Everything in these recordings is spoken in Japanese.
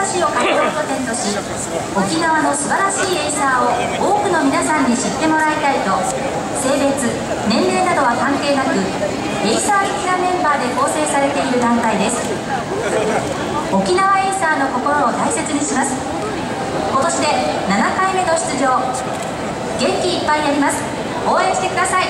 佐市を活動拠点とし沖縄の素晴らしいエイサーを多くの皆さんに知ってもらいたいと性別年齢などは関係なくエイサー的なメンバーで構成されている団体です。沖縄エイサーの心を大切にします。今年で7回目の出場。元気いっぱいやります。応援してください。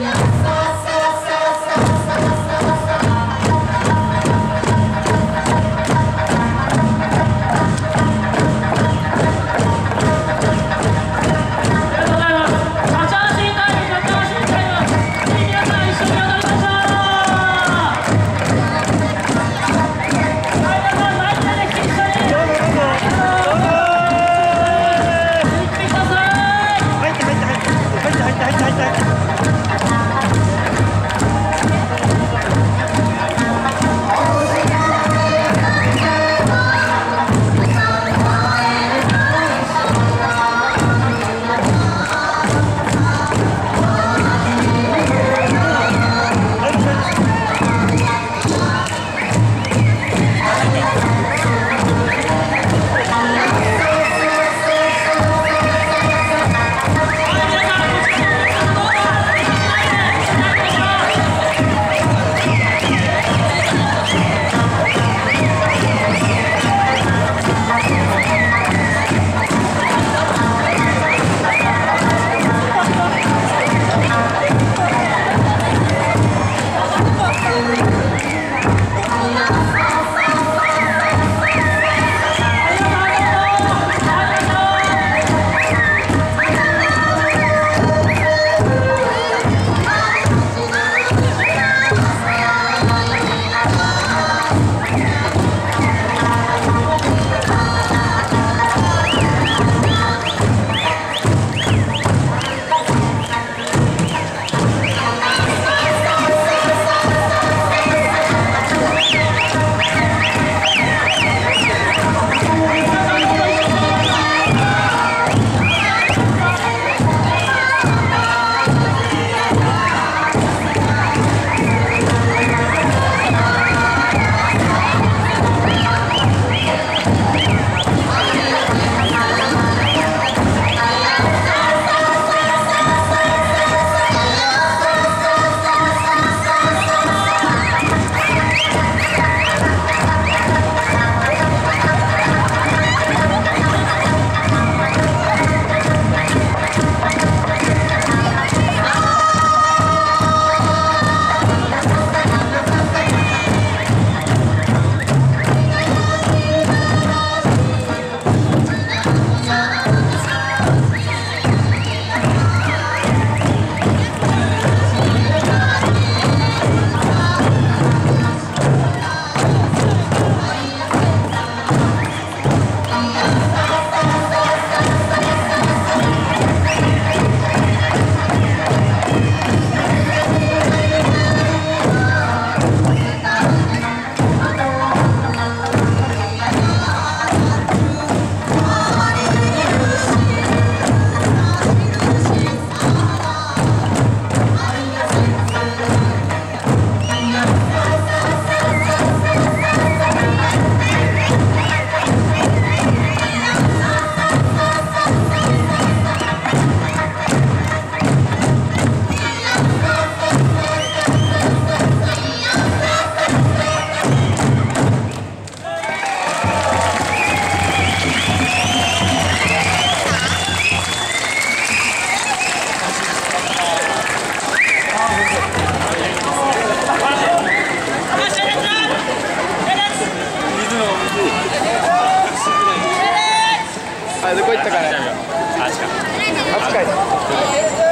Yeah. どこ行ったかね。あ、近い。